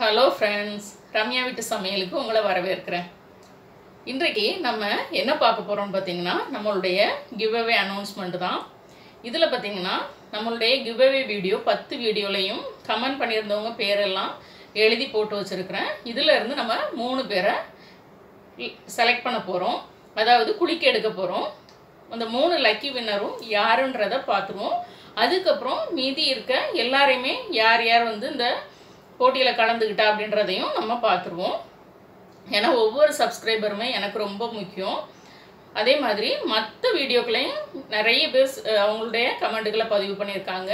Hello friends Ramya வீட்டு சமையலுக்கு உங்களை வரவேற்கிறேன். இன்றைக்கு நம்ம என்ன பார்க்க போகிறோம்னு பார்த்தீங்கன்னா நம்மளுடைய கிவ்அவே அனௌன்ஸ்மெண்ட் தான். இதில் பார்த்தீங்கன்னா நம்மளுடைய கிவ்அவே வீடியோ பத்து வீடியோலையும் கமெண்ட் பண்ணியிருந்தவங்க பேரெல்லாம் எழுதி போட்டு வச்சுருக்கிறேன். இதில் இருந்து நம்ம மூணு பேரை செலக்ட் பண்ண போகிறோம் அதாவது குளிக்க எடுக்க போகிறோம் அந்த மூணு லக்கி வின்னரும் யாருன்றதை பார்த்துருவோம். அதுக்கப்புறம் மீதி இருக்க எல்லாரையுமே யார் யார் வந்து இந்த போட்டியில் கலந்துக்கிட்டா அப்படின்றதையும் நம்ம பார்த்துருவோம். ஏன்னா ஒவ்வொரு சப்ஸ்கிரைபருமே எனக்கு ரொம்ப முக்கியம். அதே மாதிரி மற்ற வீடியோக்களையும் நிறைய பேர் அவங்களுடைய கமெண்ட்டுகளை பதிவு பண்ணியிருக்காங்க.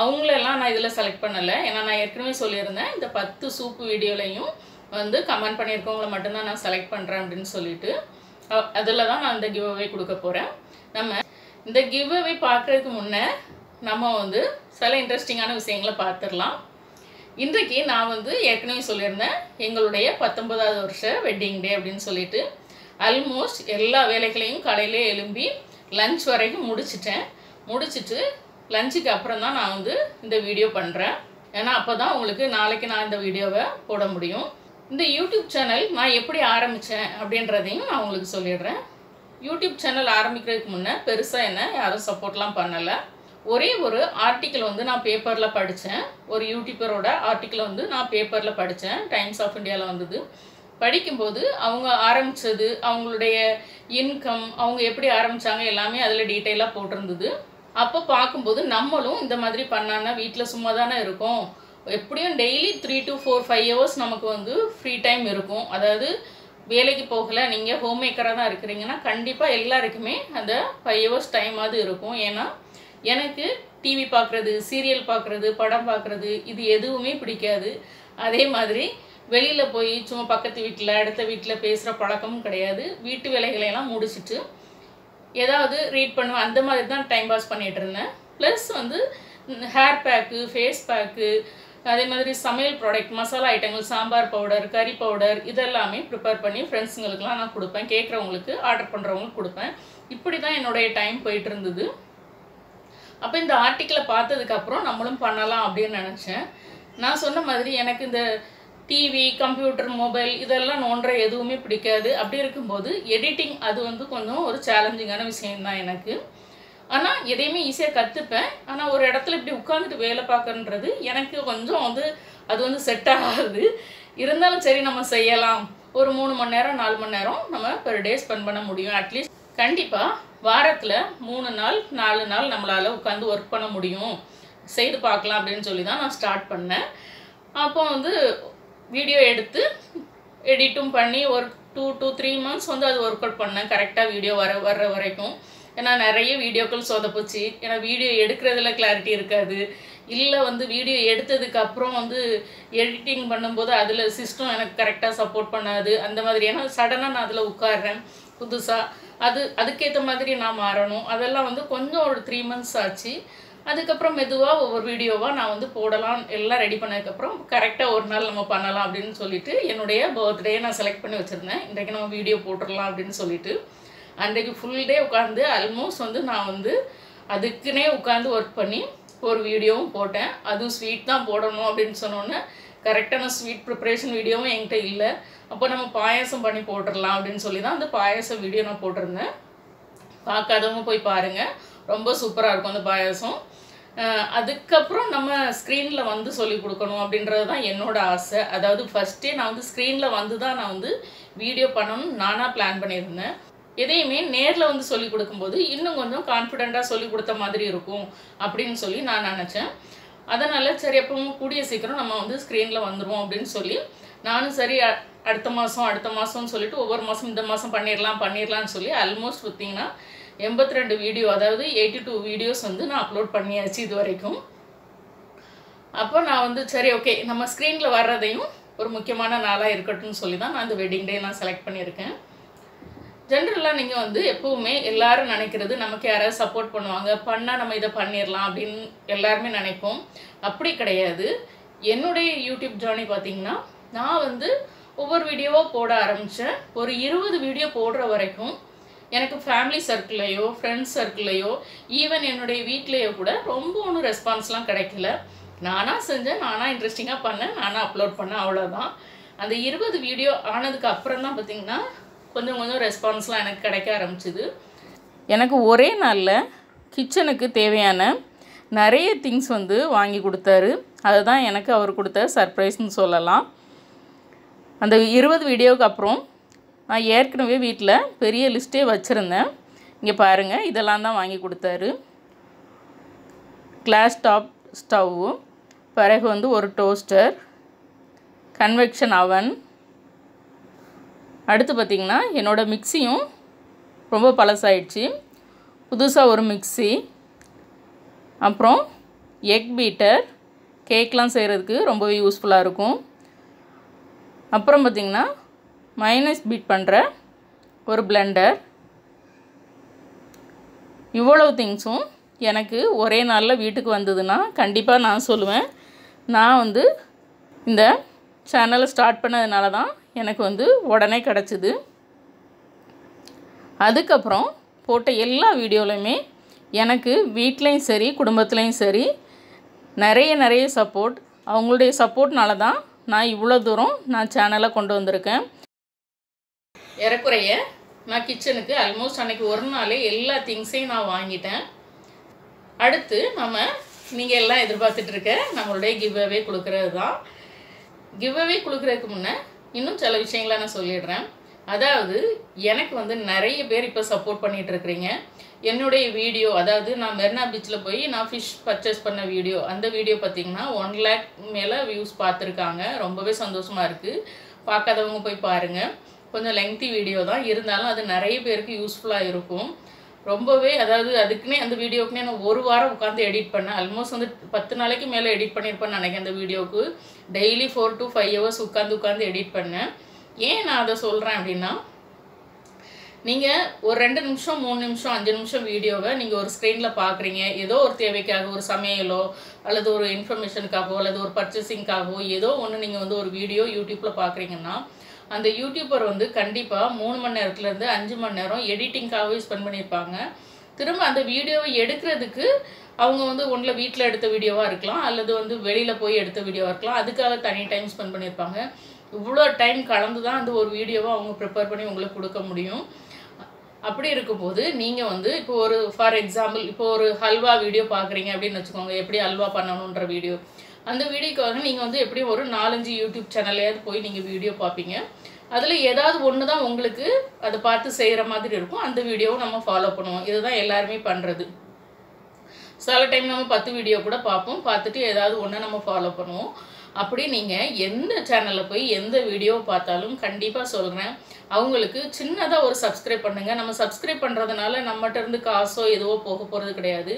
அவங்களெல்லாம் நான் இதில் செலக்ட் பண்ணலை. ஏன்னா நான் ஏற்கனவே சொல்லியிருந்தேன் இந்த பத்து சூப்பு வீடியோலையும் வந்து கமெண்ட் பண்ணியிருக்கவங்கள மட்டும்தான் நான் செலக்ட் பண்ணுறேன் அப்படின்னு சொல்லிட்டு. அதில் தான் நான் இந்த கிவ் அவே கொடுக்க போகிறேன் நம்ம இந்த கிவ் அவே பார்க்குறதுக்கு முன்னே நம்ம வந்து சில இன்ட்ரெஸ்டிங்கான விஷயங்களை பார்த்துடலாம். இன்றைக்கு நான் வந்து ஏற்கனவே சொல்லியிருந்தேன் எங்களுடைய பத்தொன்பதாவது வருஷ வெட்டிங் டே அப்படின்னு சொல்லிட்டு ஆல்மோஸ்ட் எல்லா வேலைகளையும் காலையிலே எழும்பி லஞ்ச் வரைக்கும் முடிச்சிட்டேன். முடிச்சுட்டு லஞ்சுக்கு அப்புறம் தான் நான் வந்து இந்த வீடியோ பண்ணுறேன் ஏன்னா அப்போ தான் உங்களுக்கு நாளைக்கு நான் இந்த வீடியோவை போட முடியும். இந்த யூடியூப் சேனல் நான் எப்படி ஆரம்பித்தேன் அப்படின்றதையும் நான் உங்களுக்கு சொல்லிடுறேன். யூடியூப் சேனல் ஆரம்பிக்கிறதுக்கு முன்னே பெருசாக என்ன யாரும் சப்போர்ட்லாம் பண்ணலை. ஒரே ஒரு ஆர்டிக்கிள் வந்து நான் பேப்பரில் படித்தேன் ஒரு யூடியூபரோட ஆர்டிக்கிள் வந்து நான் பேப்பரில் படித்தேன் டைம்ஸ் ஆஃப் இந்தியாவில் வந்தது. படிக்கும்போது அவங்க ஆரம்பித்தது அவங்களுடைய இன்கம் அவங்க எப்படி ஆரம்பித்தாங்க எல்லாமே அதில் டீட்டெயிலாக போட்டிருந்தது. அப்போ பார்க்கும்போது நம்மளும் இந்த மாதிரி பண்ணான்னா வீட்டில் சும்மா தானே இருக்கோம். எப்படியும் daily three to four five hours நமக்கு வந்து ஃப்ரீ டைம் இருக்கும். அதாவது வேலைக்கு போகல நீங்கள் ஹோம் மேக்கராக தான் இருக்கிறீங்கன்னா கண்டிப்பாக எல்லாருக்குமே அந்த ஃபைவ் ஹவர்ஸ் டைமாவது இருக்கும். ஏன்னா எனக்கு டிவி பார்க்குறது சீரியல் பார்க்குறது படம் பார்க்குறது இது எதுவுமே பிடிக்காது. அதே மாதிரி வெளியில் போய் சும்மா பக்கத்து வீட்டில் அடுத்த வீட்டில் பேசுகிற பழக்கமும் கிடையாது. வீட்டு வேலைகளை எல்லாம் ஏதாவது ரீட் பண்ணுவேன். அந்த மாதிரி தான் டைம் பாஸ் பண்ணிகிட்டு இருந்தேன். ப்ளஸ் வந்து ஹேர் பேக்கு ஃபேஸ் பேக்கு அதே மாதிரி சமையல் ப்ராடக்ட் மசாலா ஐட்டங்கள் சாம்பார் பவுடர் கறி பவுடர் இதெல்லாமே ப்ரிப்பேர் பண்ணி ஃப்ரெண்ட்ஸுங்களுக்குலாம் நான் கொடுப்பேன். கேட்குறவங்களுக்கு ஆர்டர் பண்ணுறவங்களுக்கு கொடுப்பேன். இப்படி தான் என்னுடைய டைம் போயிட்டு இருந்தது. அப்போ இந்த ஆர்டிக்கிளை பார்த்ததுக்கப்புறம் நம்மளும் பண்ணலாம் அப்படின்னு நினச்சேன். நான் சொன்ன மாதிரி எனக்கு இந்த டிவி கம்ப்யூட்டர் மொபைல் இதெல்லாம் நோன்ற எதுவுமே பிடிக்காது. அப்படி இருக்கும்போது எடிட்டிங் அது வந்து கொஞ்சம் ஒரு சேலஞ்சிங்கான விஷயம்தான் எனக்கு. ஆனால் எதையுமே ஈஸியாக கற்றுப்பேன் ஆனால் ஒரு இடத்துல இப்படி உட்காந்துட்டு வேலை பார்க்கறது எனக்கு கொஞ்சம் வந்து அது வந்து செட் ஆகாது. இருந்தாலும் சரி நம்ம செய்யலாம். ஒரு மூணு மணி நேரம் நாலு மணி நேரம் நம்ம பெர் டே ஸ்பெண்ட் பண்ண முடியும் அட்லீஸ்ட் கண்டிப்பாக வாரத்தில் மூணு நாள் நாலு நாள் நம்மளால் உட்காந்து ஒர்க் பண்ண முடியும். செய்து பார்க்கலாம் அப்படின்னு சொல்லி தான் நான் ஸ்டார்ட் பண்ணேன். அப்போ வந்து வீடியோ எடுத்து எடிட்டும் பண்ணி ஒரு டூ டூ த்ரீ மந்த்ஸ் வந்து அது ஒர்க் அவுட் பண்ணேன். கரெக்டாக வீடியோ வர வர்ற வரைக்கும். ஏன்னா நிறைய வீடியோக்கள் சொதப்புச்சு. ஏன்னா வீடியோ எடுக்கிறதுல கிளாரிட்டி இருக்காது. இல்லை வந்து வீடியோ எடுத்ததுக்கு அப்புறம் வந்து எடிட்டிங் பண்ணும்போது அதில் சிஸ்டம் எனக்கு கரெக்டாக சப்போர்ட் பண்ணாது. அந்த மாதிரி. ஏன்னா சடனாக நான் அதில் உட்காடுறேன் புதுசாக அது அதுக்கேற்ற மாதிரி நான் மாறணும். அதெல்லாம் வந்து கொஞ்சம் ஒரு த்ரீ மந்த்ஸ் ஆச்சு. அதுக்கப்புறம் மெதுவாக ஒவ்வொரு வீடியோவாக நான் வந்து போடலாம். எல்லாம் ரெடி பண்ணதுக்கப்புறம் கரெக்டாக ஒரு நாள் நம்ம பண்ணலாம் அப்படின்னு சொல்லிட்டு என்னுடைய பர்த்டே நான் செலக்ட் பண்ணி வச்சுருந்தேன். இன்றைக்கு நம்ம வீடியோ போட்டுடலாம் அப்படின்னு சொல்லிட்டு. அன்றைக்கு ஃபுல் டே உட்காந்து ஆல்மோஸ்ட் வந்து நான் வந்து அதுக்குன்னே உட்காந்து ஒர்க் பண்ணி ஒரு வீடியோவும் போட்டேன். அதுவும் ஸ்வீட் தான் போடணும் அப்படின்னு சொன்னோன்னே கரெக்டான ஸ்வீட் ப்ரிப்பரேஷன் வீடியோவும் என்கிட்ட இல்லை. அப்போ நம்ம பாயாசம் பண்ணி போட்டுடலாம் அப்படின்னு சொல்லி தான் அந்த பாயாசம் வீடியோ நான் போட்டிருந்தேன். பார்க்காதவங்க போய் பாருங்கள் ரொம்ப சூப்பராக இருக்கும் அந்த பாயாசம். அதுக்கப்புறம் நம்ம ஸ்க்ரீனில் வந்து சொல்லி கொடுக்கணும் அப்படின்றது தான் என்னோட ஆசை. அதாவது ஃபஸ்ட்டே நான் வந்து ஸ்க்ரீனில் வந்து தான் நான் வந்து வீடியோ பண்ணணும்னு நானாக பிளான் பண்ணியிருந்தேன். எதையுமே நேரில் வந்து சொல்லி கொடுக்கும்போது இன்னும் கொஞ்சம் கான்ஃபிடெண்ட்டாக சொல்லி கொடுத்த மாதிரி இருக்கும் அப்படின்னு சொல்லி நான் நினச்சேன். அதனால் சரி எப்பவும் கூடிய சீக்கிரம் நம்ம வந்து ஸ்க்ரீனில் வந்துடுவோம் அப்படின்னு சொல்லி நானும் சரி அடுத்த மாதம் அடுத்த மாதம்னு சொல்லிட்டு ஒவ்வொரு மாதம் இந்த மாதம் பண்ணிடலாம் பண்ணிடலாம்னு சொல்லி ஆல்மோஸ்ட் பார்த்தீங்கன்னா எண்பத்தி ரெண்டு வீடியோ அதாவது எயிட்டி டூ வீடியோஸ் வந்து நான் அப்லோட் பண்ணியாச்சு இது வரைக்கும் அப்போ நான் வந்து சரி ஓகே நம்ம ஸ்க்ரீனில் வர்றதையும் ஒரு முக்கியமான நாளாக இருக்கட்டும்னு சொல்லி தான் நான் அந்த வெட்டிங் டே நான் செலக்ட் பண்ணியிருக்கேன். ஜென்ரலாக நீங்கள் வந்து எப்போவுமே எல்லாரும் நினைக்கிறது நமக்கு யாராவது சப்போர்ட் பண்ணுவாங்க. பண்ணால் நம்ம இதை பண்ணிடலாம் அப்படின்னு எல்லாருமே நினைப்போம். அப்படி கிடையாது. என்னுடைய யூடியூப் ஜேர்னி பார்த்தீங்கன்னா நான் வந்து ஒவ்வொரு வீடியோவாக போட ஆரம்பித்தேன் ஒரு இருபது வீடியோ போடுற வரைக்கும் எனக்கு ஃபேமிலி சர்க்கிளையோ ஃப்ரெண்ட்ஸ் சர்க்கிளையோ ஈவன் என்னுடைய வீட்லேயோ கூட ரொம்ப ஒன்றும் ரெஸ்பான்ஸ்லாம் கிடைக்கல. நானாக செஞ்சேன் நானாக இன்ட்ரெஸ்டிங்காக பண்ணேன் நானாக அப்லோட் பண்ணேன் அவ்வளோதான் அந்த இருபது வீடியோ ஆனதுக்கு அப்புறம் தான் பார்த்தீங்கன்னா கொஞ்சம் கொஞ்சம் ரெஸ்பான்ஸ்லாம் எனக்கு கிடைக்க ஆரம்பிச்சிது. எனக்கு ஒரே நாளில் கிச்சனுக்கு தேவையான நிறைய திங்ஸ் வந்து வாங்கி கொடுத்தாரு. அதுதான் எனக்கு அவர் கொடுத்த சர்ப்ரைஸ்னு சொல்லலாம். அந்த இருபது வீடியோவுக்கு அப்புறம் நான் ஏற்கனவே வீட்டில் பெரிய லிஸ்ட்டே வச்சுருந்தேன். இங்கே பாருங்கள் இதெல்லாம் தான் வாங்கி கொடுத்தாரு. கிளாஸ் டாப் ஸ்டவ்வு பிறகு வந்து ஒரு டோஸ்டர் கன்வெக்ஷன் அவன் அடுத்து பார்த்திங்கன்னா என்னோடய மிக்சியும் ரொம்ப பழசாயிடுச்சு. புதுசாக ஒரு மிக்சி அப்புறம் எக் பீட்டர். கேக்லாம் செய்கிறதுக்கு ரொம்பவே யூஸ்ஃபுல்லாக இருக்கும். அப்புறம் பார்த்திங்கன்னா மைனஸ் பீட் பண்ணுற ஒரு பிளெண்டர் இவ்வளவு திங்ஸும் எனக்கு ஒரே நாளில் வீட்டுக்கு வந்ததுன்னா கண்டிப்பாக நான் சொல்லுவேன். நான் வந்து இந்த சேனலை ஸ்டார்ட் பண்ணதுனால தான் எனக்கு வந்து உடனே கிடச்சிது. அதுக்கப்புறம் போட்ட எல்லா வீடியோலையுமே எனக்கு வீட்லேயும் சரி குடும்பத்துலேயும் சரி நிறைய நிறைய சப்போர்ட் அவங்களுடைய சப்போர்ட்னால தான் நான் இவ்வளோ தூரம் நான் சேனலை கொண்டு வந்திருக்கேன். இறக்குறைய நான் கிச்சனுக்கு ஆல்மோஸ்ட் அன்றைக்கி ஒரு நாளே எல்லா திங்ஸையும் நான் வாங்கிட்டேன். அடுத்து நம்ம நீங்கள் எல்லாம் எதிர்பார்த்துட்ருக்க நம்மளுடைய கிவ் அவே கொடுக்கறது தான். கிவ் அவே கொடுக்குறதுக்கு முன்னே இன்னும் சில விஷயங்களை நான் சொல்லிடுறேன். அதாவது எனக்கு வந்து நிறைய பேர் இப்போ சப்போர்ட் பண்ணிகிட்டு இருக்கிறீங்க. என்னுடைய வீடியோ அதாவது நான் மெர்னா பீச்சில் போய் நான் ஃபிஷ் பர்ச்சேஸ் பண்ண வீடியோ அந்த வீடியோ பார்த்திங்கன்னா ஒன் லேக் மேலே வியூஸ் பார்த்துருக்காங்க ரொம்பவே சந்தோஷமாக இருக்குது பார்க்காதவங்க போய் பாருங்கள் கொஞ்சம் லெங்க்தி வீடியோ தான். இருந்தாலும் அது நிறைய பேருக்கு யூஸ்ஃபுல்லாக இருக்கும். ரொம்பவே அதாவது அதுக்குன்னே அந்த வீடியோக்குனே நான் ஒரு வாரம் உட்காந்து எடிட் பண்ணேன். ஆல்மோஸ்ட் வந்து பத்து நாளைக்கு மேலே எடிட் பண்ணியிருப்பேன்னு நினைக்கிறேன் அந்த வீடியோவுக்கு. Daily four to five hours உட்காந்து உட்காந்து எடிட் பண்ணேன். ஏன் நான் அதை சொல்கிறேன் அப்படின்னா நீங்கள் ஒரு ரெண்டு நிமிஷம் மூணு நிமிஷம் அஞ்சு நிமிஷம் வீடியோவை நீங்கள் ஒரு ஸ்க்ரீனில் பார்க்குறீங்க ஏதோ ஒரு தேவைக்காக ஒரு சமையலோ அல்லது ஒரு இன்ஃபர்மேஷனுக்காகவோ அல்லது ஒரு பர்ச்சேசிங்காகவோ ஏதோ ஒன்று நீங்கள் வந்து ஒரு வீடியோ யூடியூப்பில் பார்க்குறீங்கன்னா அந்த யூடியூபர் வந்து கண்டிப்பாக மூணு மணி நேரத்துலேருந்து அஞ்சு மணி நேரம் எடிட்டிங்காகவே ஸ்பெண்ட் பண்ணியிருப்பாங்க. திரும்ப அந்த வீடியோவை எடுக்கிறதுக்கு அவங்க வந்து ஒன்றில் வீட்டில் எடுத்த வீடியோவாக இருக்கலாம் அல்லது வந்து வெளியில் போய் எடுத்த வீடியோவாக இருக்கலாம். அதுக்காக தனி டைம் ஸ்பெண்ட் பண்ணியிருப்பாங்க. இவ்வளோ டைம் கலந்து தான் அந்த ஒரு வீடியோவை அவங்க ப்ரிப்பேர் பண்ணி உங்களுக்கு கொடுக்க முடியும். அப்படி இருக்கும்போது நீங்கள் வந்து இப்போ ஒரு ஃபார் எக்ஸாம்பிள் இப்போ ஒரு ஹல்வா வீடியோ பார்க்குறீங்க அப்படின்னு வச்சுக்கோங்க. எப்படி ஹல்வா பண்ணணுன்ற வீடியோ அந்த வீடியோக்காக நீங்கள் வந்து எப்படியும் ஒரு நாலஞ்சு யூடியூப் சேனல்லையாவது போய் நீங்கள் வீடியோ பார்ப்பீங்க. அதில் ஏதாவது ஒன்று தான் உங்களுக்கு அதை பார்த்து செய்கிற மாதிரி இருக்கும். அந்த வீடியோவை நம்ம ஃபாலோ பண்ணுவோம். இதுதான் எல்லாருமே பண்ணுறது சில டைம் நம்ம பத்து வீடியோ கூட பார்ப்போம். பார்த்துட்டு ஏதாவது ஒன்று நம்ம ஃபாலோ பண்ணுவோம். அப்படி நீங்கள் எந்த சேனலில் போய் எந்த வீடியோ பார்த்தாலும் கண்டிப்பாக சொல்கிறேன் அவங்களுக்கு சின்னதாக ஒரு சப்ஸ்கிரைப் பண்ணுங்கள் நம்ம சப்ஸ்கிரைப் பண்ணுறதுனால நம்மகிட்ட இருந்து காசோ எதுவோ போக போகிறது கிடையாது.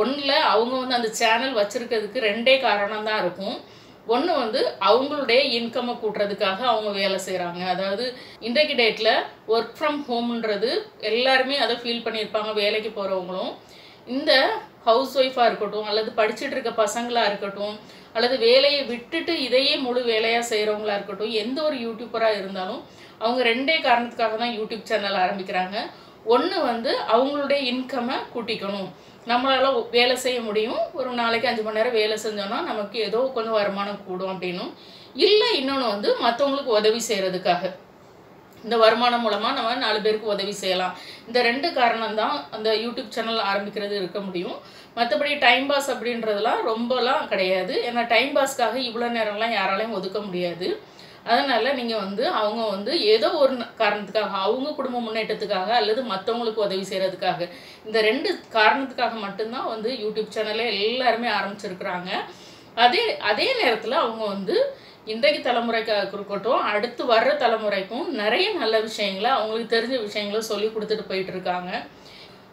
ஒன்றில் அவங்க வந்து அந்த சேனல் வச்சுருக்கிறதுக்கு ரெண்டே காரணம் தான் இருக்கும். ஒன்று வந்து அவங்களுடைய இன்கம்மை கூட்டுறதுக்காக அவங்க வேலை செய்கிறாங்க அதாவது இன்றைக்கு டேட்டில் ஒர்க் ஃப்ரம் ஹோம்ன்றது எல்லாருமே அதை ஃபீல் பண்ணியிருப்பாங்க வேலைக்கு போகிறவங்களும் இந்த ஹவுஸ் ஒய்ஃபாக இருக்கட்டும் அல்லது படிச்சுட்டு இருக்க பசங்களாக இருக்கட்டும் அல்லது வேலையை விட்டுட்டு இதையே முழு வேலையாக செய்கிறவங்களா இருக்கட்டும் எந்த ஒரு யூடியூப்பராக இருந்தாலும் அவங்க ரெண்டே காரணத்துக்காக தான் யூடியூப் சேனல் ஆரம்பிக்கிறாங்க. ஒன்று வந்து அவங்களுடைய இன்கம்மை கூட்டிக்கணும். நம்மளால் வேலை செய்ய முடியும். ஒரு நாளைக்கு அஞ்சு மணி நேரம் வேலை செஞ்சோன்னா நமக்கு ஏதோ கொஞ்சம் வருமானம் கூடும் அப்படின்னும். இல்லை இன்னொன்று வந்து மற்றவங்களுக்கு உதவி செய்கிறதுக்காக இந்த வருமானம் மூலமாக நம்ம நாலு பேருக்கு உதவி செய்யலாம். இந்த ரெண்டு காரணம் தான் அந்த யூடியூப் சேனல் ஆரம்பிக்கிறது இருக்க முடியும். மற்றபடி டைம் பாஸ் அப்படின்றதுலாம் ரொம்பலாம் கிடையாது. ஏன்னா டைம் பாஸ்க்காக இவ்வளோ நேரம்லாம் யாராலையும் ஒதுக்க முடியாது. அதனால் நீங்கள் வந்து அவங்க வந்து ஏதோ ஒரு காரணத்துக்காக அவங்க குடும்ப முன்னேற்றத்துக்காக அல்லது மற்றவங்களுக்கு உதவி செய்கிறதுக்காக இந்த ரெண்டு காரணத்துக்காக மட்டும்தான் வந்து யூடியூப் சேனலே எல்லாருமே ஆரம்பிச்சிருக்கிறாங்க. அதே அதே நேரத்தில் அவங்க வந்து இன்றைக்கு தலைமுறைக்காக இருக்கட்டும் அடுத்து வர்ற தலைமுறைக்கும் நிறைய நல்ல விஷயங்களை அவங்களுக்கு தெரிஞ்ச விஷயங்களை சொல்லி கொடுத்துட்டு போயிட்டு இருக்காங்க.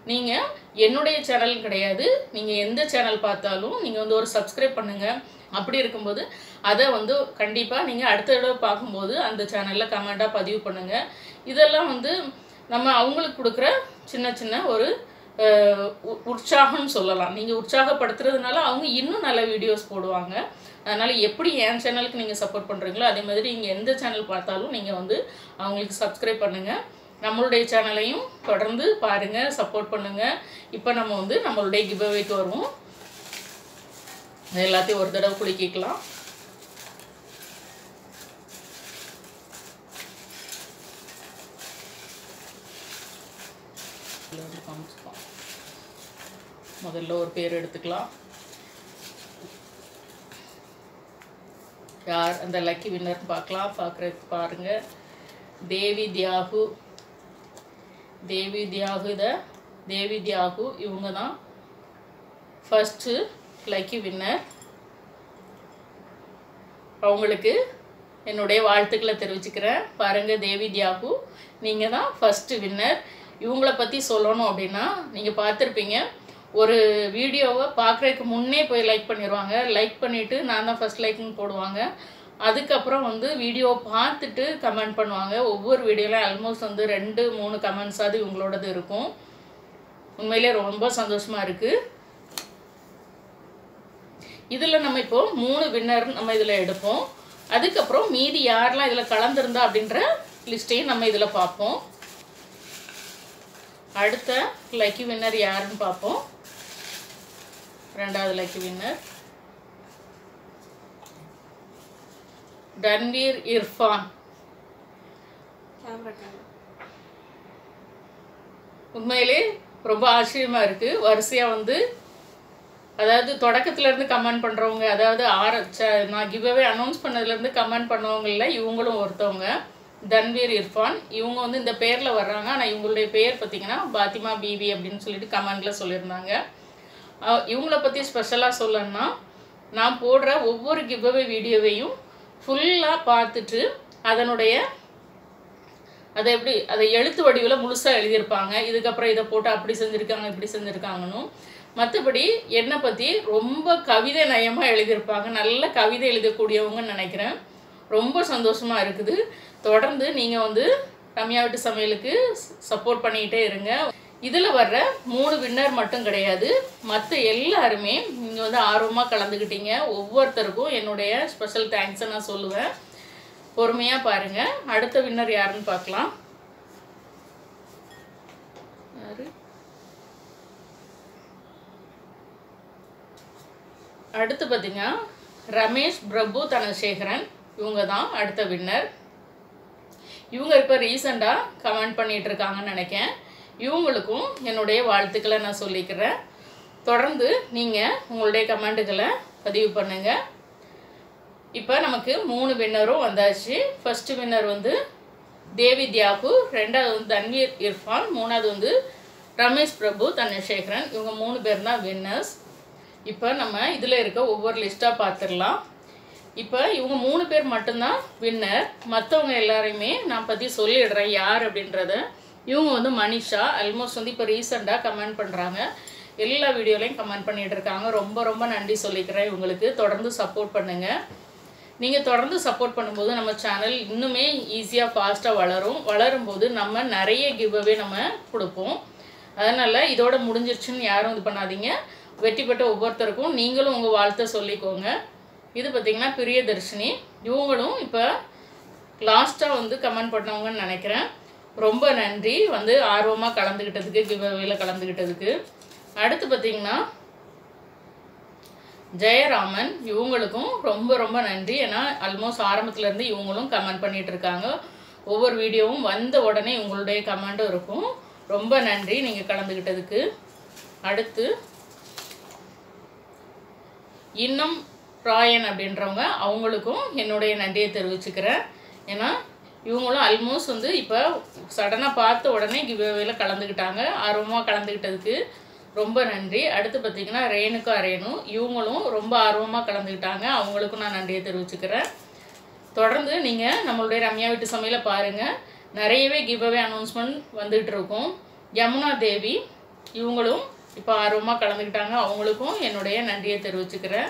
நீங்கள் என்னுடைய சேனல் கிடையாது. நீங்கள் எந்த சேனல் பார்த்தாலும் நீங்கள் வந்து ஒரு சப்ஸ்கிரைப் பண்ணுங்கள் அப்படி இருக்கும்போது அதை வந்து கண்டிப்பாக நீங்கள் அடுத்த தடவை பார்க்கும்போது அந்த சேனலில் கமெண்ட்டாக பதிவு பண்ணுங்கள் இதெல்லாம் வந்து நம்ம அவங்களுக்கு கொடுக்குற சின்ன சின்ன ஒரு உ- உற்சாகம்னு சொல்லலாம். நீங்கள் உற்சாகப்படுத்துறதுனால அவங்க இன்னும் நல்ல வீடியோஸ் போடுவாங்க. அதனால் எப்படி என் சேனலுக்கு நீங்கள் சப்போர்ட் பண்ணுறீங்களோ அதே மாதிரி நீங்கள் எந்த சேனல் பார்த்தாலும் நீங்கள் வந்து அவங்களுக்கு சப்ஸ்கிரைப் பண்ணுங்கள் நம்மளுடைய சேனலையும் தொடர்ந்து பாருங்கள் சப்போர்ட் பண்ணுங்கள் இப்போ நம்ம வந்து நம்மளுடைய கிவ்அவேக்கு வருவோம். எல்லாத்தையும் ஒரு தடவை குலுக்கிக்கலாம் முதல்ல ஒரு பேர் எடுத்துக்கலாம். யார் அந்த லக்கி வின்னர் பார்க்கலாம். பார்க்குறதுக்கு பாருங்க. தேவி தியாகு. தேவி தியாகு த தேவி தியாகு இவங்க தான் ஃபஸ்ட்டு லக்கி வின்னர் அவங்களுக்கு என்னுடைய வாழ்த்துக்களை தெரிவிச்சுக்கிறேன். பாருங்கள் தேவி தியாகு நீங்கள் தான் ஃபஸ்ட்டு வின்னர் இவங்கள பற்றி சொல்லணும் அப்படின்னா நீங்கள் பார்த்துருப்பீங்க. ஒரு வீடியோவை பார்க்குறதுக்கு முன்னே போய் லைக் பண்ணிடுவாங்க லைக் பண்ணிவிட்டு நான் தான் ஃபஸ்ட் லைக்னு போடுவாங்க. அதுக்கப்புறம் வந்து வீடியோ பார்த்துட்டு கமெண்ட் பண்ணுவாங்க. ஒவ்வொரு வீடியோலையும் ஆல்மோஸ்ட் வந்து ரெண்டு மூணு கமெண்ட்ஸாவது இவங்களோடது இருக்கும். உண்மையிலே ரொம்ப சந்தோஷமாக இருக்குது இதில் நம்ம இப்போது மூணு வின்னர் நம்ம இதில் எடுப்போம். அதுக்கப்புறம் மீதி யாரெல்லாம் இதில் கலந்துருந்தா அப்படின்ற லிஸ்ட்டையும் நம்ம இதில் பார்ப்போம். அடுத்த லக்கி வின்னர் யாருன்னு பார்ப்போம். ரெண்டாவது லக்கி வின்னர் தன்வீர் இர்ஃபான் உண்மையிலே ரொம்ப ஆச்சரியமா இருக்கு. வரிசையா வந்து அதாவது தொடக்கத்துல இருந்து கமெண்ட் பண்றவங்க அதாவது ஆர நான் கிவ்அவே அனௌன்ஸ் பண்ணதுல இருந்து கமெண்ட் பண்ணவங்கல்ல இவங்களும் ஒருத்தவங்க. தன்வீர் இர்ஃபான் இவங்க வந்து இந்த பேர்ல வர்றாங்க. ஆனா இவங்களுடைய பேர் பார்த்தீங்கன்னா பாத்திமா பிபி அப்படின்னு சொல்லிட்டு கமெண்ட்ல சொல்லியிருந்தாங்க. இவங்கள பற்றி ஸ்பெஷலாக சொல்லணும்னா நான் போடுற ஒவ்வொரு கிவ்அவே வீடியோவையும் ஃபுல்லாக பார்த்துட்டு அதனுடைய அதை எப்படி அதை எழுத்து வடிவில் முழுசாக எழுதியிருப்பாங்க. இதுக்கப்புறம் இதை போட்டு அப்படி செஞ்சுருக்காங்க இப்படி செஞ்சுருக்காங்கன்னு. மற்றபடி என்னை பற்றி ரொம்ப கவிதை நயமாக எழுதியிருப்பாங்க. நல்ல கவிதை எழுதக்கூடியவங்கன்னு நினைக்கிறேன். ரொம்ப சந்தோஷமாக இருக்குது. தொடர்ந்து நீங்கள் வந்து ரம்யா வீட்டு சமையலுக்கு சப்போர்ட் பண்ணிக்கிட்டே இருங்க. இதில் வர்ற மூணு வின்னர் மட்டும் கிடையாது. மற்ற எல்லாருமே நீங்கள் வந்து ஆர்வமாக கலந்துக்கிட்டீங்க ஒவ்வொருத்தருக்கும் என்னுடைய ஸ்பெஷல் தேங்க்ஸை நான் சொல்லுவேன். பொறுமையாக பாருங்க. அடுத்த வின்னர் யாருன்னு பார்க்கலாம். யாரு? அடுத்து பார்த்தீங்கன்னா ரமேஷ் பிரபு தனசேகரன் இவங்க தான் அடுத்த வின்னர் இவங்க இப்போ ரீசெண்டாக கமெண்ட் பண்ணிகிட்டு இருக்காங்கன்னு நினைக்கிறேன். இவங்களுக்கும் என்னுடைய வாழ்த்துக்களை நான் சொல்லிக்கிறேன். தொடர்ந்து நீங்கள் உங்களுடைய கமெண்ட்டுகளை பதிவு பண்ணுங்கள் இப்போ நமக்கு மூணு வின்னரும் வந்தாச்சு. ஃபர்ஸ்ட் வின்னர் வந்து தேவி தியாகு ரெண்டாவது வந்து தன்வீர் இர்ஃபான் மூணாவது வந்து ரமேஷ் பிரபு தனசேகரன். இவங்க மூணு பேர் தான் வின்னர்ஸ் இப்போ நம்ம இதில் இருக்க ஒவ்வொரு லிஸ்ட்டாக பார்த்துடலாம் இப்போ இவங்க மூணு பேர் மட்டும்தான் வின்னர் மற்றவங்க எல்லாரையுமே நான் பற்றி சொல்லிடுறேன் யார் அப்படின்றத. இவங்க வந்து மனிஷா. ஆல்மோஸ்ட் வந்து இப்போ ரீசெண்டாக கமெண்ட் பண்ணுறாங்க எல்லா வீடியோலையும் கமெண்ட் பண்ணிகிட்டு இருக்காங்க. ரொம்ப ரொம்ப நன்றி சொல்லிக்கிறேன் இவங்களுக்கு. தொடர்ந்து சப்போர்ட் பண்ணுங்கள் நீங்கள் தொடர்ந்து சப்போர்ட் பண்ணும்போது நம்ம சேனல் இன்னுமே ஈஸியாக ஃபாஸ்ட்டாக வளரும். வளரும்போது நம்ம நிறைய கிவ்அவே நம்ம கொடுப்போம். அதனால் இதோட முடிஞ்சிருச்சுன்னு யாரும் இது பண்ணாதீங்க. வெற்றி பெற்ற ஒவ்வொருத்தருக்கும் நீங்களும் உங்கள் வாழ்த்தை சொல்லிக்கோங்க. இது பார்த்திங்கன்னா பிரியதர்ஷினி. இவங்களும் இப்போ லாஸ்ட்டாக வந்து கமெண்ட் பண்ணவங்கன்னு நினைக்கிறேன். ரொம்ப நன்றி. வந்து ஆர்வமாக கலந்துக்கிட்டதுக்கு கிவ்அவேல கலந்துக்கிட்டதுக்கு அடுத்து பார்த்திங்கன்னா ஜெயராமன் இவங்களுக்கும் ரொம்ப ரொம்ப நன்றி. ஏன்னா ஆல்மோஸ்ட் ஆரம்பத்துலேருந்து இவங்களும் கமெண்ட் பண்ணிட்டு இருக்காங்க. ஒவ்வொரு வீடியோவும் வந்த உடனே உங்களுடைய கமெண்ட்டும் இருக்கும். ரொம்ப நன்றி நீங்கள் கலந்துக்கிட்டதுக்கு அடுத்து இன்னும் ராயன் அப்படின்றவங்க அவங்களுக்கும் என்னுடைய நன்றியை தெரிவிச்சுக்கிறேன். ஏன்னா இவங்களும் ஆல்மோஸ்ட் வந்து இப்போ சடனாக பார்த்த உடனே கிவ்அவேல கலந்துக்கிட்டாங்க. ஆர்வமாக கலந்துக்கிட்டதுக்கு ரொம்ப நன்றி. அடுத்து பார்த்தீங்கன்னா ரேனுக்கும் ரேணு. இவங்களும் ரொம்ப ஆர்வமாக கலந்துக்கிட்டாங்க. அவங்களுக்கும் நான் நன்றியை தெரிவிச்சுக்கிறேன். தொடர்ந்து நீங்கள் நம்மளுடைய ரம்யா வீட்டு சமையலை பாருங்கள் நிறையவே கிவ்அவே அனௌன்ஸ்மெண்ட் வந்துகிட்டு இருக்கும். யமுனா தேவி இவங்களும் இப்போ ஆர்வமாக கலந்துக்கிட்டாங்க. அவங்களுக்கும் என்னுடைய நன்றியை தெரிவிச்சுக்கிறேன்.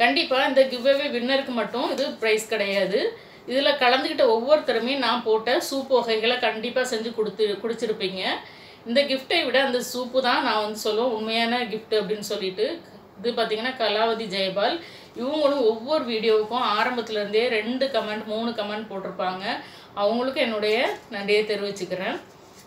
கண்டிப்பாக இந்த கிவ்அவே வின்னருக்கு மட்டும் இது ப்ரைஸ் கிடையாது. இதில் கலந்துக்கிட்ட ஒவ்வொருத்தருமே நான் போட்ட சூப் வகைகளை கண்டிப்பாக செஞ்சு கொடுத்து குடிச்சிருப்பீங்க. இந்த கிஃப்ட்டை விட அந்த சூப்பு தான் நான் வந்து சொல்லுவேன். உண்மையான கிஃப்ட் அப்படின்னு சொல்லிட்டு. இது பார்த்தீங்கன்னா கலாவதி ஜெயபால். இவங்களும் ஒவ்வொரு வீடியோவுக்கும் ஆரம்பத்துலேருந்தே ரெண்டு கமெண்ட் மூணு கமெண்ட் போட்டிருப்பாங்க. அவங்களுக்கும் என்னுடைய நன்றியை தெரிவிச்சுக்கிறேன்.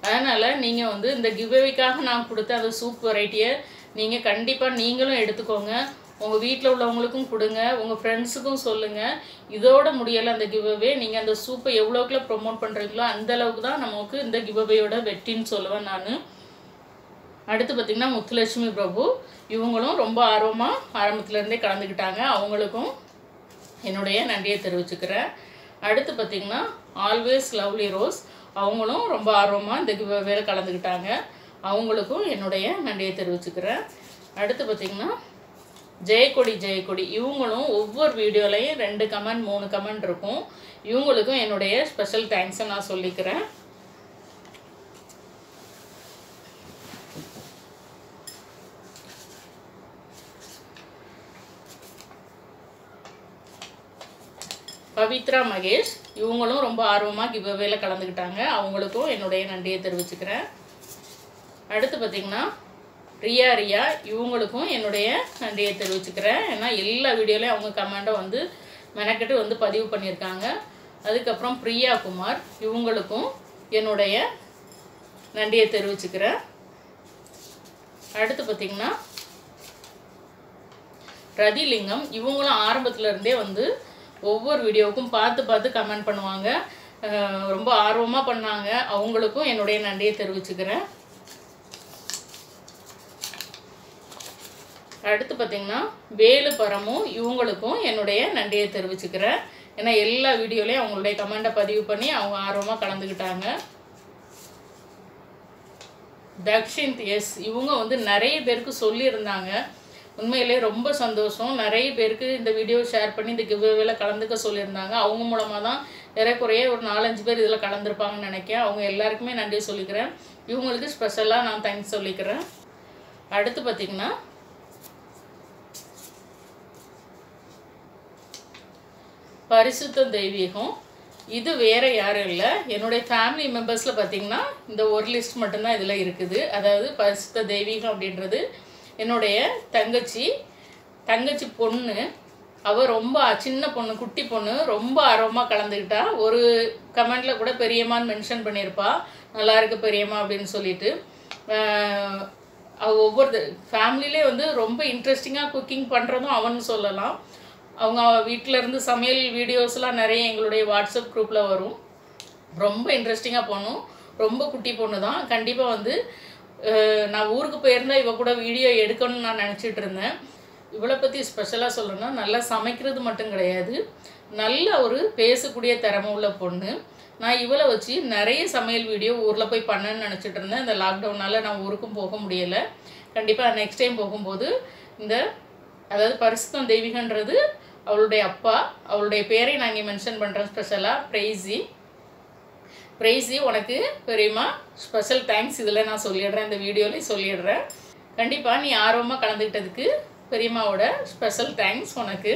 அதனால் நீங்கள் வந்து இந்த கிவ்வேவிக்காக நான் கொடுத்த அந்த சூப் வெரைட்டியை நீங்கள் கண்டிப்பாக நீங்களும் எடுத்துக்கோங்க. உங்கள் வீட்டில் உள்ளவங்களுக்கும் கொடுங்க உங்கள் ஃப்ரெண்ட்ஸுக்கும் சொல்லுங்கள் இதோட முடியலை அந்த கிவ்அவே நீங்கள் அந்த சூப்பை எவ்வளோக்குள்ள ப்ரொமோட் பண்ணுறீங்களோ அந்த அளவுக்கு தான் நமக்கு இந்த கிவ்அவேயோட வெற்றின்னு சொல்லுவேன் நான். அடுத்து பார்த்திங்கன்னா முத்துலட்சுமி பிரபு. இவங்களும் ரொம்ப ஆர்வமாக ஆரம்பத்துலேருந்தே கலந்துக்கிட்டாங்க. அவங்களுக்கும் என்னுடைய நன்றியை தெரிவிச்சுக்கிறேன். அடுத்து பார்த்திங்கன்னா ஆல்வேஸ் லவ்லி ரோஸ் அவங்களும் ரொம்ப ஆர்வமாக இந்த கிவ்அவேல கலந்துக்கிட்டாங்க. அவங்களுக்கும் என்னுடைய நன்றியை தெரிவிச்சுக்கிறேன். அடுத்து பார்த்திங்கன்னா ஜெயக்கொடி ஜெயக்கொடி. இவங்களும் ஒவ்வொரு வீடியோலையும் ரெண்டு கமெண்ட் மூணு கமெண்ட் இருக்கும். இவங்களுக்கும் என்னுடைய ஸ்பெஷல் தேங்க்ஸை நான் சொல்லிக்கிறேன். பவித்ரா மகேஷ் இவங்களும் ரொம்ப ஆர்வமாக கிவ்அவேல கலந்துக்கிட்டாங்க. அவங்களுக்கும் என்னுடைய நன்றியை தெரிவிச்சுக்கிறேன். அடுத்து பார்த்திங்கன்னா ரியா ரியா இவங்களுக்கும் என்னுடைய நன்றியை தெரிவிச்சுக்கிறேன். ஏன்னா எல்லா வீடியோலையும் அவங்க கமெண்டை வந்து மெனக்கெட்டு வந்து பதிவு பண்ணியிருக்காங்க. அதுக்கப்புறம் பிரியா குமார் இவங்களுக்கும் என்னுடைய நன்றியை தெரிவிச்சுக்கிறேன். அடுத்து பார்த்திங்கன்னா ரதிலிங்கம் இவங்களும் ஆரம்பத்துலேருந்தே வந்து ஒவ்வொரு வீடியோவுக்கும் பார்த்து பார்த்து கமெண்ட் பண்ணுவாங்க. ரொம்ப ஆர்வமாக பண்ணாங்க. அவங்களுக்கும் என்னுடைய நன்றியை தெரிவிச்சுக்கிறேன். அடுத்து பார்த்திங்கன்னா வேலு பரமும் இவங்களுக்கும் என்னுடைய நன்றியை தெரிவிச்சுக்கிறேன். ஏன்னா எல்லா வீடியோலையும் அவங்களுடைய கமெண்ட்டை பதிவு பண்ணி அவங்க ஆர்வமாக கலந்துக்கிட்டாங்க தக்ஷிந்த் எஸ் இவங்க வந்து நிறைய பேருக்கு சொல்லியிருந்தாங்க. உண்மையிலே ரொம்ப சந்தோஷம். நிறைய பேருக்கு இந்த வீடியோ ஷேர் பண்ணி இந்த கிவ்வேல கலந்துக்க சொல்லியிருந்தாங்க. அவங்க மூலமாக தான் ஏறக்குறைய ஒரு நாலஞ்சு பேர் இதில் கலந்துருப்பாங்கன்னு நினைக்கிறேன். அவங்க எல்லாருக்குமே நன்றி சொல்லிக்கிறேன். இவங்களுக்கு ஸ்பெஷலாக நான் தேங்க்ஸ் சொல்லிக்கிறேன். அடுத்து பார்த்திங்கன்னா பரிசுத்த தெய்வீகம். இது வேறு யாரும் இல்லை. என்னுடைய ஃபேமிலி மெம்பர்ஸில் பார்த்தீங்கன்னா இந்த ஒரு லிஸ்ட் மட்டும்தான் இதில் இருக்குது. அதாவது பரிசுத்த தெய்வீகம் அப்படின்றது என்னுடைய தங்கச்சி தங்கச்சி பொண்ணு. அவள் ரொம்ப சின்ன பொண்ணு குட்டி பொண்ணு. ரொம்ப ஆர்வமாக கலந்துக்கிட்டா. ஒரு கமெண்டில் கூட பெரியம்மான்னு மென்ஷன் பண்ணியிருப்பா. நல்லா இருக்கு பெரியம்மா அப்படின்னு சொல்லிட்டு. அவள் ஒவ்வொரு ஃபேமிலிலே வந்து ரொம்ப இன்ட்ரெஸ்டிங்காக குக்கிங் பண்ணுறதும் அவன் சொல்லலாம். அவங்க வீட்டில் இருந்து சமையல் வீடியோஸ்லாம் நிறைய எங்களுடைய வாட்ஸ்அப் குரூப்பில் வரும். ரொம்ப இன்ட்ரெஸ்டிங்காக போகணும் ரொம்ப குட்டி பொண்ணு தான். கண்டிப்பாக வந்து நான் ஊருக்கு போயிருந்தா இவ கூட வீடியோ எடுக்கணும்னு நான் நினச்சிட்டு இருந்தேன். இவளை பற்றி ஸ்பெஷலாக சொல்லணும்னா நல்லா சமைக்கிறது மட்டும் கிடையாது. நல்ல ஒரு பேசக்கூடிய திறமை உள்ள பொண்ணு. நான் இவளை வச்சு நிறைய சமையல் வீடியோ ஊரில் போய் பண்ணேன்னு நினச்சிட்டு இருந்தேன். இந்த லாக்டவுனால் நான் ஊருக்கும் போக முடியலை. கண்டிப்பாக நெக்ஸ்ட் டைம் போகும்போது இந்த அதாவது பரிசுத்தம் தெய்வீகன்றது அவளுடைய அப்பா அவளுடைய பேரை நான் இங்கே மென்ஷன் பண்ணுறேன் ஸ்பெஷலாக ப்ரைஸி ப்ரைஸி உனக்கு பெரியம்மா ஸ்பெஷல் தேங்க்ஸ் இதில் நான் சொல்லிடுறேன் இந்த வீடியோலேயும் சொல்லிடுறேன். கண்டிப்பாக நீ ஆர்வமாக கலந்துக்கிட்டதுக்கு பெரியம்மாவோட ஸ்பெஷல் தேங்க்ஸ் உனக்கு.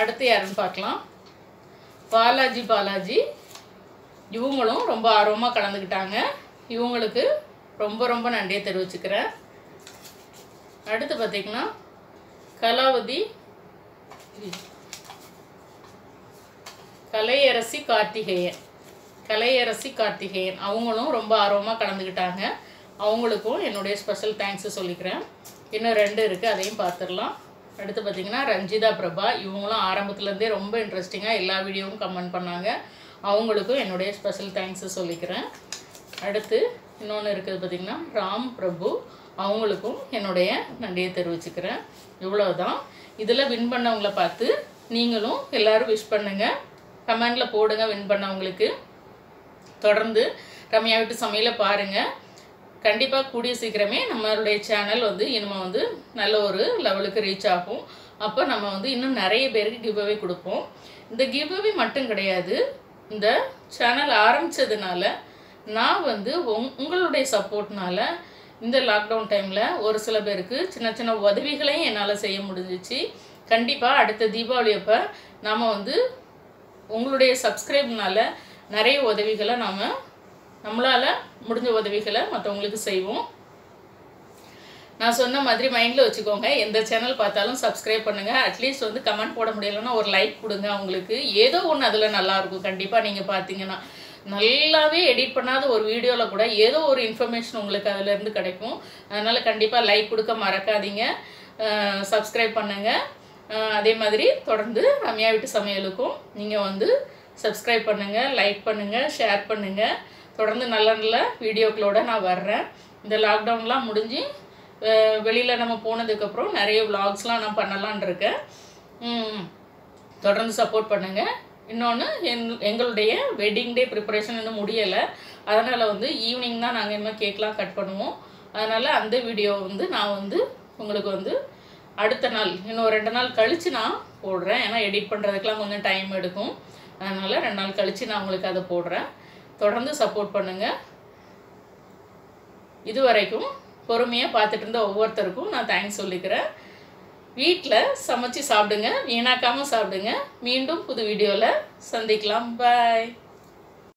அடுத்து யாருன்னு பார்க்கலாம். பாலாஜி பாலாஜி. இவங்களும் ரொம்ப ஆர்வமாக கலந்துக்கிட்டாங்க இவங்களுக்கு ரொம்ப ரொம்ப நன்றியை தெரிவிச்சுக்கிறேன். அடுத்து பார்த்தீங்கன்னா கலாவதி கலையரசி கார்த்திகேயன். கலையரசி கார்த்திகேயன். அவங்களும் ரொம்ப ஆர்வமாக கலந்துக்கிட்டாங்க அவங்களுக்கும் என்னுடைய ஸ்பெஷல் தேங்க்ஸு சொல்லிக்கிறேன். இன்னும் ரெண்டு இருக்குது அதையும் பார்த்துடலாம் அடுத்து பார்த்தீங்கன்னா ரஞ்சிதா பிரபா. இவங்களும் ஆரம்பத்துலேருந்தே ரொம்ப இன்ட்ரெஸ்டிங்காக எல்லா வீடியோவும் கமெண்ட் பண்ணாங்க. அவங்களுக்கும் என்னுடைய ஸ்பெஷல் தேங்க்ஸு சொல்லிக்கிறேன். அடுத்து இன்னொன்று இருக்குது பார்த்திங்கன்னா ராம் பிரபு. அவங்களுக்கும் என்னுடைய நன்றியை தெரிவிச்சுக்கிறேன். இவ்வளோதான் இதில் வின் பண்ணவங்களை பார்த்து நீங்களும் எல்லோரும் விஷ் பண்ணுங்கள் கமெண்டில் போடுங்க வின் பண்ணவங்களுக்கு. தொடர்ந்து ரம்யா வீட்டு சமையலை பாருங்கள் கண்டிப்பாக கூடிய சீக்கிரமே நம்மளுடைய சேனல் வந்து இனிமேல் வந்து நல்ல ஒரு லெவலுக்கு ரீச் ஆகும். அப்போ நம்ம வந்து இன்னும் நிறைய பேருக்கு கிவ்அவே கொடுப்போம். இந்த கிவ்அவே மட்டும் கிடையாது. இந்த சேனல் ஆரம்பித்ததுனால நான் வந்து உங் உங்களுடைய சப்போர்ட்னால இந்த லாக்டவுன் டைமில் ஒரு சில பேருக்கு சின்ன சின்ன உதவிகளையும் என்னால் செய்ய முடிஞ்சிச்சு. கண்டிப்பாக அடுத்த தீபாவளி அப்போ நாம் வந்து உங்களுடைய சப்ஸ்கிரைப்னால நிறைய உதவிகளை நாம் நம்மளால் முடிஞ்ச உதவிகளை மற்றவங்களுக்கு செய்வோம். நான் சொன்ன மாதிரி மைண்டில் வச்சுக்கோங்க. எந்த சேனல் பார்த்தாலும் சப்ஸ்கிரைப் பண்ணுங்கள் அட்லீஸ்ட் வந்து கமெண்ட் போட முடியலைன்னா ஒரு லைக் கொடுங்க அவங்களுக்கு. ஏதோ ஒன்று அதில் நல்லாயிருக்கும் கண்டிப்பாக நீங்கள் பார்த்தீங்கன்னா. நல்லாவே எடிட் பண்ணாத ஒரு வீடியோவில் கூட ஏதோ ஒரு இன்ஃபர்மேஷன் உங்களுக்கு அதுலேருந்து கிடைக்கும். அதனால் கண்டிப்பாக லைக் கொடுக்க மறக்காதீங்க. சப்ஸ்கிரைப் பண்ணுங்கள் அதே மாதிரி தொடர்ந்து ரம்யா வீட்டு சமையலுக்கும் நீங்கள் வந்து சப்ஸ்கிரைப் பண்ணுங்கள் லைக் பண்ணுங்கள் ஷேர் பண்ணுங்கள் தொடர்ந்து நல்ல நல்ல வீடியோக்களோட நான் வர்றேன். இந்த லாக்டவுன்லாம் முடிஞ்சு வெளியில் நம்ம போனதுக்கப்புறம் நிறைய விலாக்ஸ்லாம் நான் பண்ணலான் இருக்கேன். தொடர்ந்து சப்போர்ட் பண்ணுங்கள் இன்னொன்று என் எங்களுடைய வெட்டிங் டே ப்ரிப்பரேஷன் இன்னும் முடியலை. அதனால் வந்து ஈவினிங் தான் நாங்கள் இனிமேல் கேக்லாம் கட் பண்ணுவோம். அதனால் அந்த வீடியோ வந்து நான் வந்து உங்களுக்கு வந்து அடுத்த நாள் இன்னும் ரெண்டு நாள் கழித்து நான் போடுறேன். ஏன்னா எடிட் பண்ணுறதுக்கெலாம் கொஞ்சம் டைம் எடுக்கும். அதனால் ரெண்டு நாள் கழித்து நான் உங்களுக்கு அதை போடுறேன். தொடர்ந்து சப்போர்ட் பண்ணுங்கள் இது வரைக்கும் பொறுமையாக பார்த்துட்டு இருந்த ஒவ்வொருத்தருக்கும் நான் தேங்க்ஸ் சொல்லிக்கிறேன். வீட்டில் சமைச்சு சாப்பிடுங்க வீணாக்காமல் சாப்பிடுங்க. மீண்டும் புது வீடியோவில் சந்திக்கலாம். பாய்